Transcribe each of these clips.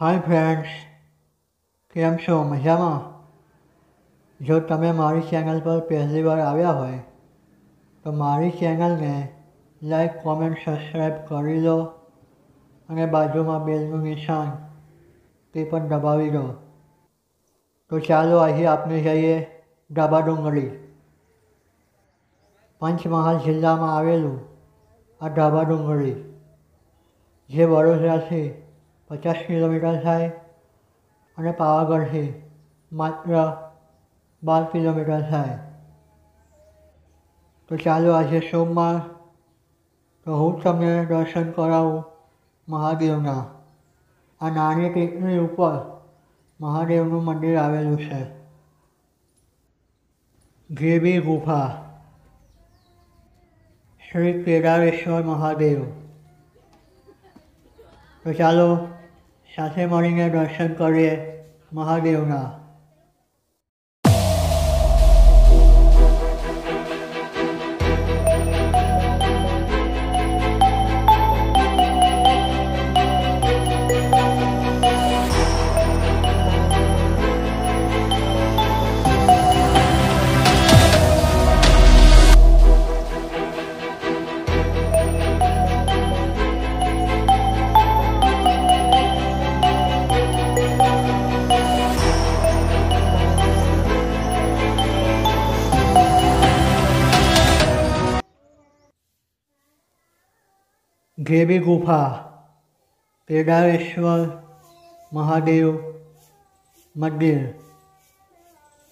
Hi friends કેમ છો? મજામાં? જો તમે મારી ચેનલ પર પહેલી વાર આવ્યા હોય, તો મારી ચેનલને લાઈક કોમેન્ટ સબસ્ક્રાઈબ કરી લો અને બાજુમાં બેલનું નિશાન તે પણ દબાવી દો તો ચાલો આજે આપણે જઈએ ડાબા ડુંગળી. પંચમહાલ જિલ્લામાં આવેલું આ ઢાબા ડુંગળી જે વડોદરાથી પચાસ કિલોમીટર થાય અને પાવાગઢથી માત્ર બાર કિલોમીટર થાય. તો ચાલો આજે સોમવાર, તો હું તમને દર્શન કરાવું મહાદેવના. આ નાની ટેકરી ઉપર મહાદેવનું મંદિર આવેલું છે. ગેબી ગુફા. શ્રી કેદારેશ્વર મહાદેવ. તો ચાલો સાથે મળીને દર્શન કરીએ મહાદેવના. देवी गुफा केदारेश्वर महादेव मंदिर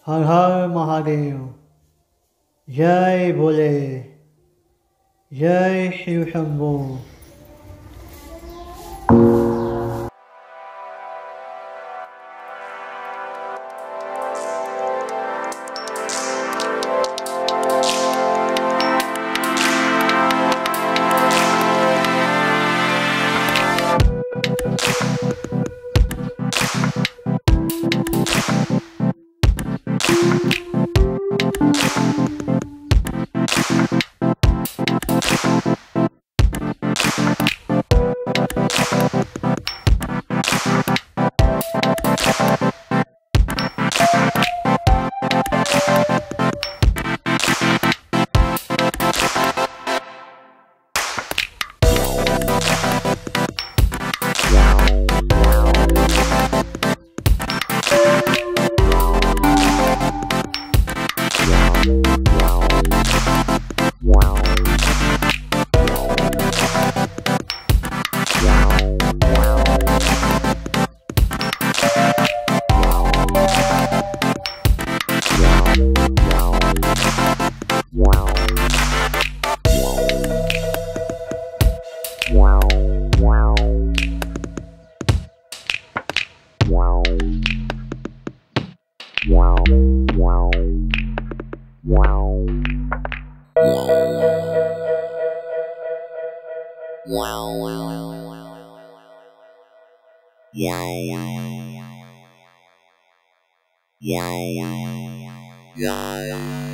हर हर महादेव जय भोले जय Shiv Shambhu Wow. Wow. Wow. Yeah.